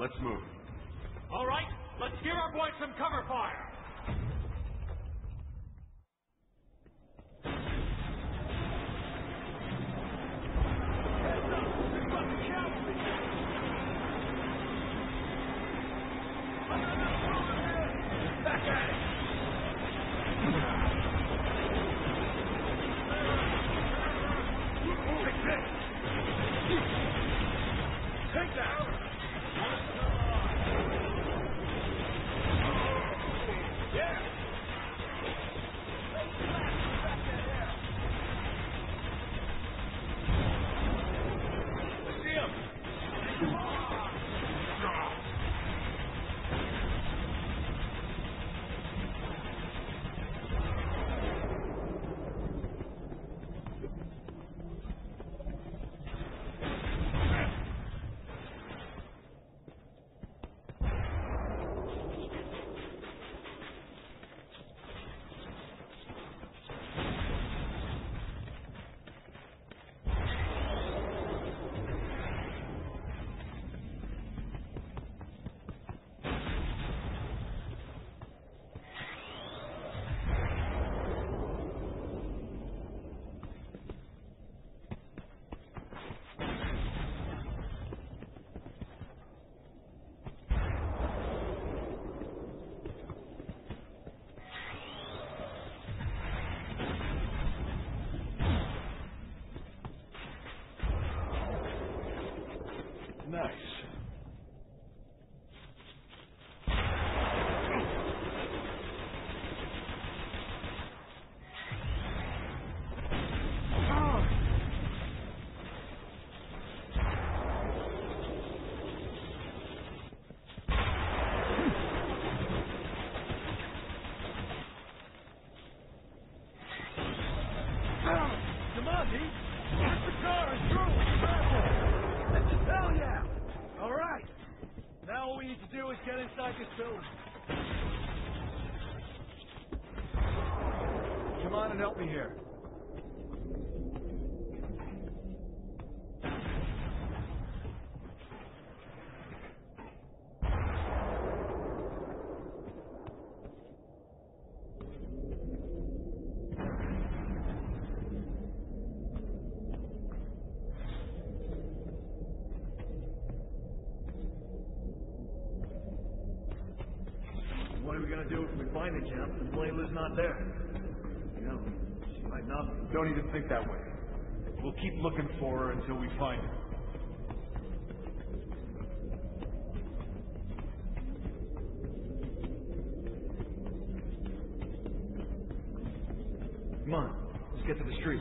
Let's move. All right, let's give our boys some cover fire. Take that! Nice. Get the car and through it. Hell yeah! All right. Now all we need to do is get inside this building. Come on and help me here. We gonna do if we find the camp and Layla's not there? You know, she might not be. Don't even think that way. We'll keep looking for her until we find her. Come on, let's get to the street.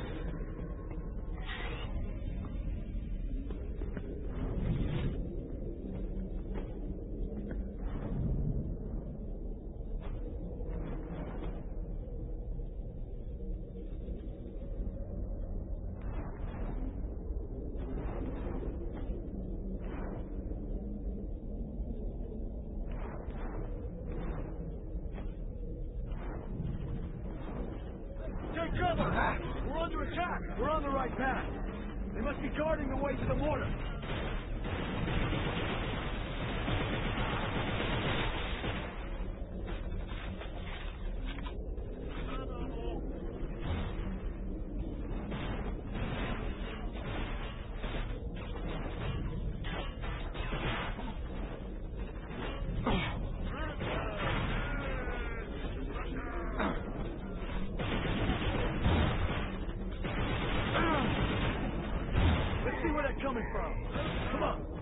Take cover! We're under attack! We're on the right path. They must be guarding the way to the where they're coming from. Come on.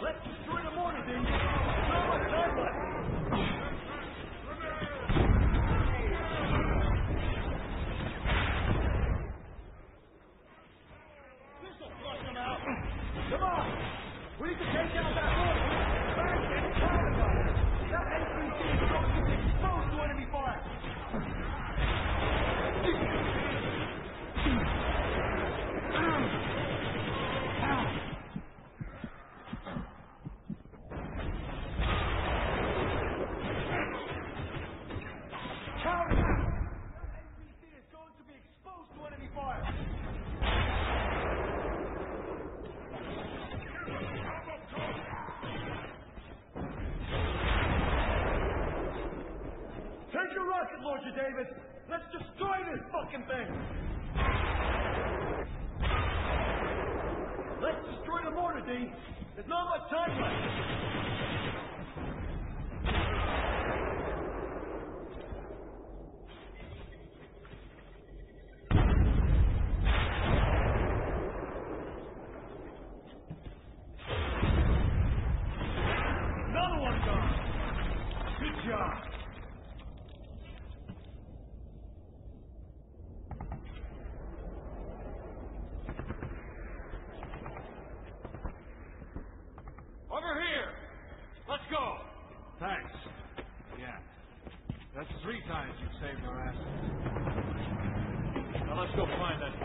Let's destroy the mortar, Dean. There's not much time left. This'll flush them out. Come on. We need to take out that mortar. Back and counter That APC is going to be exposed to enemy fire. Counter That APC is going to be exposed to enemy fire. Your rocket launcher, Davis. Let's destroy this fucking thing. Let's destroy the mortar. There's not much time left. Saved our asses. Now let's go find that.